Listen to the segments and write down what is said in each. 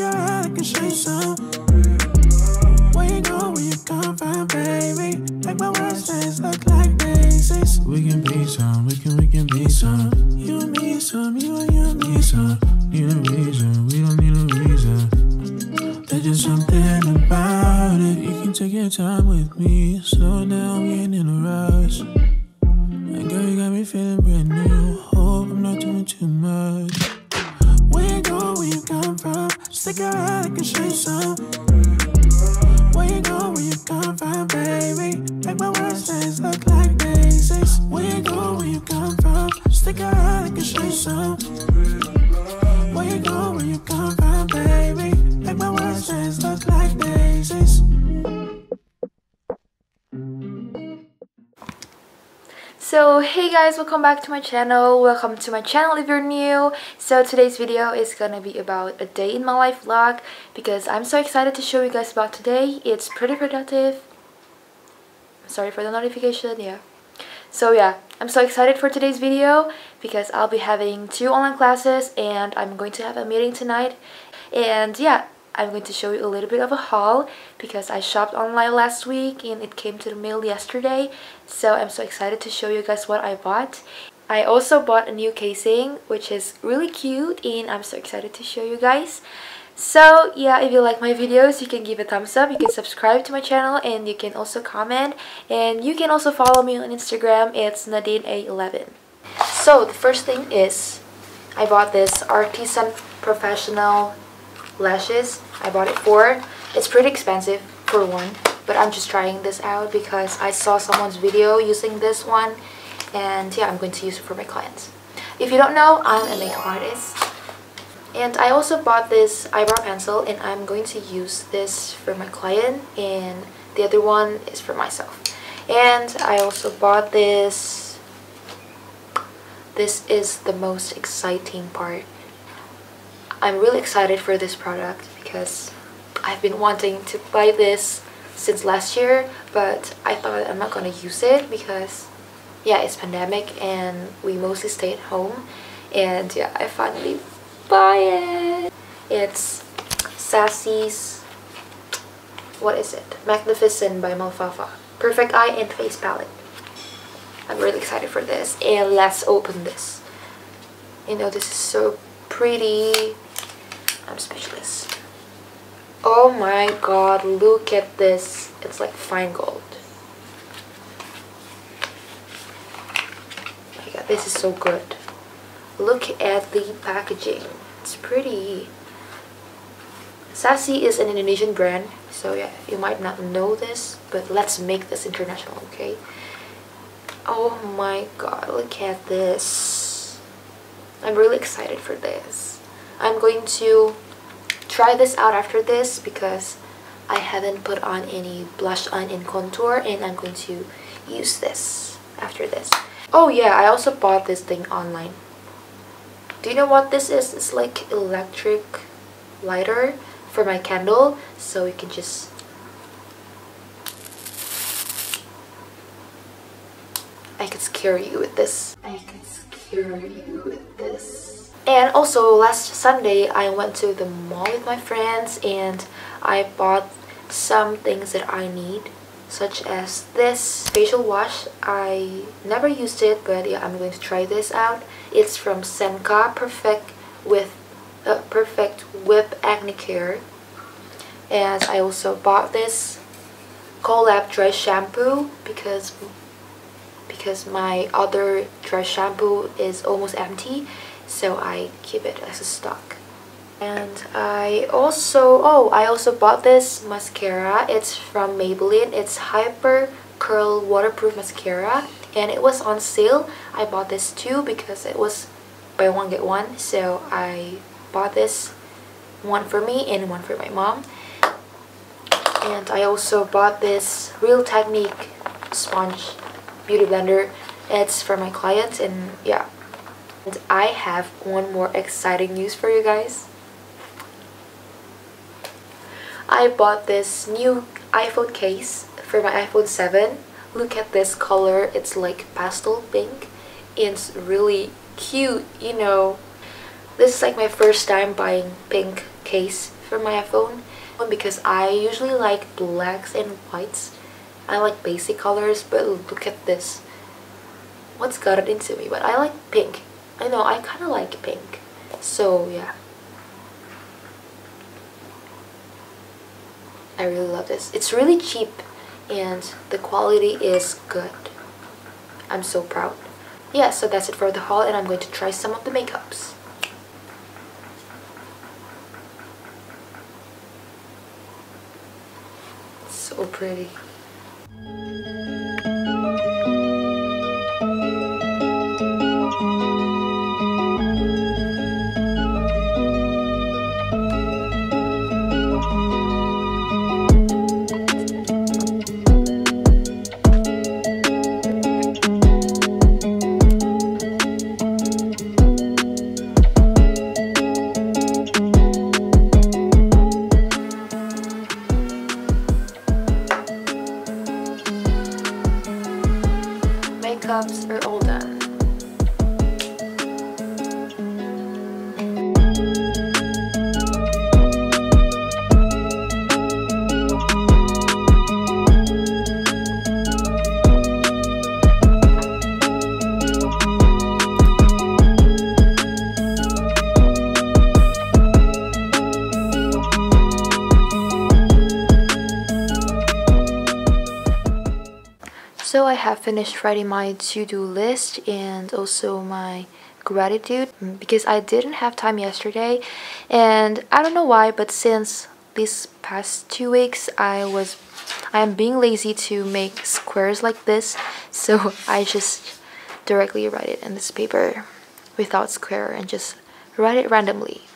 Around, I can show you some. Where you go, where you come from, baby? Make my words dance look like daisies. We can be some, we can, we can be some. You and me some, you and you and me some. Need a reason, we don't need a reason. There's just something about it. You can take your time with me. Slow down, we ain't in a rush. And girl, you got me feeling brand new. Hope I'm not doing too much. Stick around, I can show you some. Where you go, where you come from, baby? Make my words dance look like daisies. Where you go, where you come from? Stick around, I can show you some. So hey guys, welcome back to my channel. Welcome to my channel if you're new. So today's video is gonna be about a day in my life vlog because I'm so excited to show you guys about today. It's pretty productive. Sorry for the notification, yeah. So yeah, I'm so excited for today's video because I'll be having two online classes and I'm going to have a meeting tonight. And yeah, I'm going to show you a little bit of a haul because I shopped online last week and it came to the mail yesterday. So I'm so excited to show you guys what I bought. I also bought a new casing which is really cute and I'm so excited to show you guys. So yeah, if you like my videos, you can give a thumbs up, you can subscribe to my channel, and you can also comment. And you can also follow me on Instagram, it's NadineA11. So the first thing is, I bought this Artisan Professional lashes. I bought it for, it's pretty expensive for one, but I'm just trying this out because I saw someone's video using this one. And yeah, I'm going to use it for my clients. If you don't know, I'm a makeup artist. And I also bought this eyebrow pencil and I'm going to use this for my client and the other one is for myself. And I also bought this. This is the most exciting part. I'm really excited for this product because I've been wanting to buy this since last year but I thought I'm not gonna use it because yeah it's pandemic and we mostly stay at home and yeah I finally buy it. It's Sassy's, what is it? Magnificent by Malfafa. Perfect Eye and Face Palette. I'm really excited for this. And let's open this. You know, this is so pretty. I'm speechless. Oh my god, look at this. It's like fine gold. Oh my god, this is so good. Look at the packaging. It's pretty. Sassy is an Indonesian brand, so yeah, you might not know this, but let's make this international, okay? Oh my god, look at this. I'm really excited for this. I'm going to try this out after this because I haven't put on any blush on in contour and I'm going to use this after this. Oh yeah, I also bought this thing online. Do you know what this is? It's like electric lighter for my candle. So you can just... I could scare you with this. I could scare you with this. And also last Sunday I went to the mall with my friends and I bought some things that I need such as this facial wash. I never used it but yeah, I'm going to try this out. It's from Senka Perfect with uh, Perfect Whip Acne Care. And I also bought this Colab dry shampoo because because my other dry shampoo is almost empty so I keep it as a stock. And I also, oh, I also bought this mascara. It's from Maybelline. It's Hyper Curl Waterproof Mascara. And it was on sale. I bought this too because it was buy one get one. So I bought this one for me and one for my mom. And I also bought this Real Technique sponge beauty blender. It's for my clients and yeah. And I have one more exciting news for you guys. I bought this new iPhone case for my iPhone 7. Look at this color. It's like pastel pink. It's really cute, you know. This is like my first time buying pink case for my iPhone because I usually like blacks and whites. I like basic colors, but look at this. What's got it into me? But I like pink. I know, I kind of like pink. So, yeah. I really love this. It's really cheap and the quality is good. I'm so proud. Yeah, so that's it for the haul and I'm going to try some of the makeups. So pretty. I have finished writing my to-do list and also my gratitude mm, because I didn't have time yesterday. And I don't know why but since these past two weeks I was I am being lazy to make squares like this. So I just directly write it in this paper without square and just write it randomly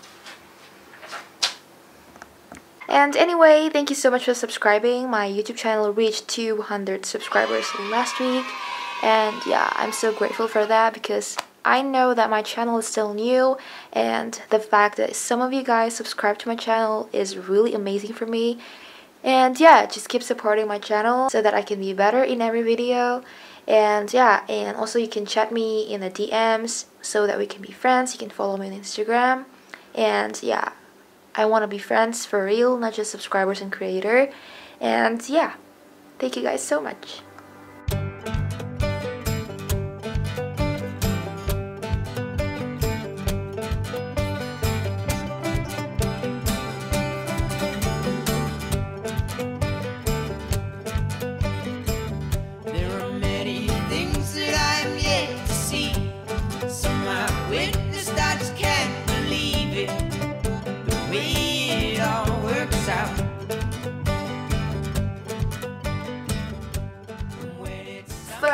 and anyway, thank you so much for subscribing. My YouTube channel reached 200 subscribers last week. And yeah, I'm so grateful for that because I know that my channel is still new and the fact that some of you guys subscribe to my channel is really amazing for me. And yeah, just keep supporting my channel so that I can be better in every video. And yeah, and also you can chat me in the DMs so that we can be friends. You can follow me on Instagram. And yeah, I want to be friends for real, not just subscribers and creator. And yeah, thank you guys so much.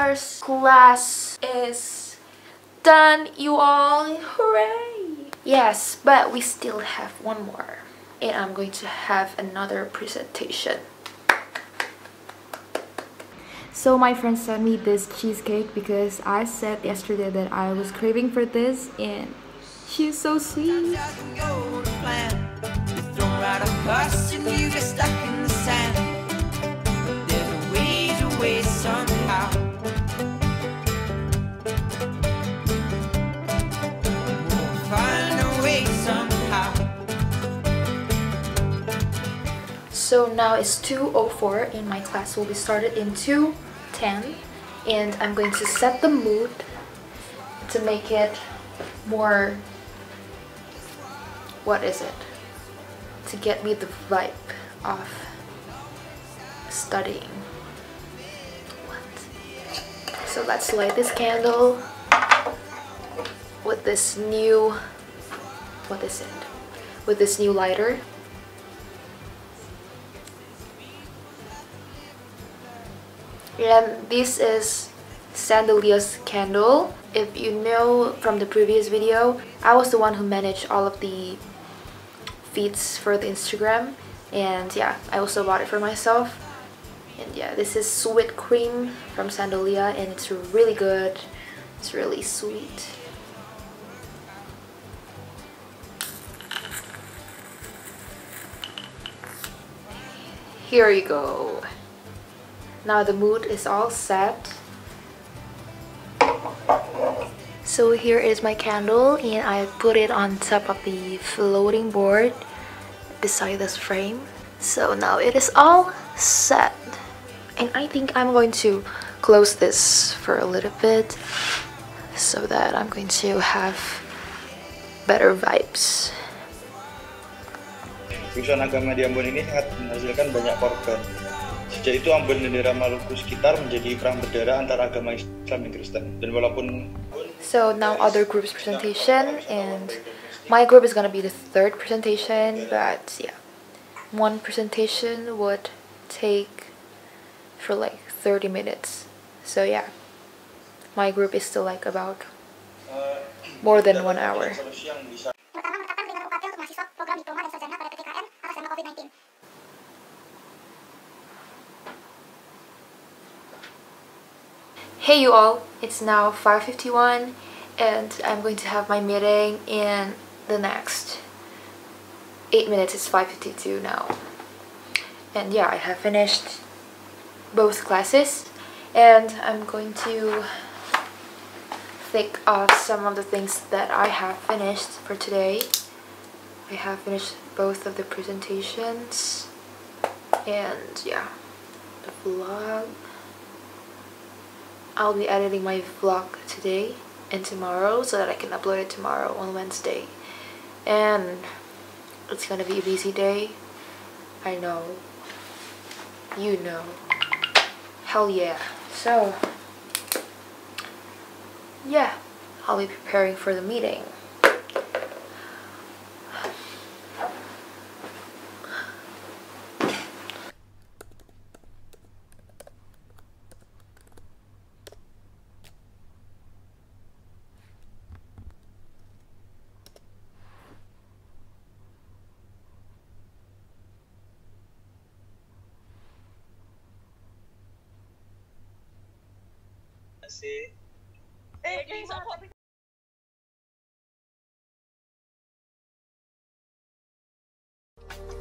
First class is done, you all. Hooray! Yes, but we still have one more. And I'm going to have another presentation. So my friend sent me this cheesecake because I said yesterday that I was craving for this and she's so sweet. So now it's 2.04 and my class will be started in 2.10 and I'm going to set the mood to make it more, what is it? To get me the vibe of studying. What? So let's light this candle with this new, what is it? With this new lighter. And this is Sandalia's candle. If you know from the previous video I was the one who managed all of the feeds for the Instagram. And yeah I also bought it for myself. And yeah this is sweet cream from Sandalia and it's really good. It's really sweet. Here you go now the mood is all set. So here is my candle and I put it on top of the floating board beside this frame. So now it is all set. And I think I'm going to close this for a little bit so that I'm going to have better vibes. Perusahaan agama di ini sangat menghasilkan banyak korban. Sejak itu Ambon dan daerah Maluku sekitar menjadi perang berdarah antara agama Islam dan Kristen. Dan walaupun So now other groups presentation and my group is gonna be the third presentation but yeah. One presentation would take for like 30 minutes. So yeah. My group is still like about more than one hour Hey you all, it's now 5.51 and I'm going to have my meeting in the next 8 minutes, it's 5.52 now. And yeah, I have finished both classes and I'm going to think of some of the things that I have finished for today. I have finished both of the presentations and yeah, the vlog. I'll be editing my vlog today and tomorrow so that I can upload it tomorrow on Wednesday. And it's gonna be a busy day. I know. You know. Hell yeah. So, yeah, I'll be preparing for the meeting. Sih. Forever